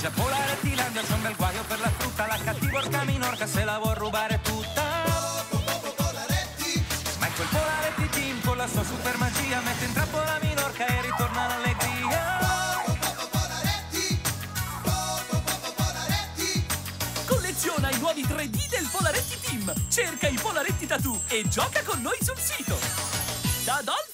dubbio c'è un bel guaio per la frutta La cattiva orca minorca se la vuol rubare tutta Ma è quel Polaretti team con la sua super magia Mette in trappola minorca e ritorna l'allegria Colleziona i nuovi 3D del Polaretti Team. Cerca i Polaretti Tattoo e gioca con noi sul sito. Da Dolce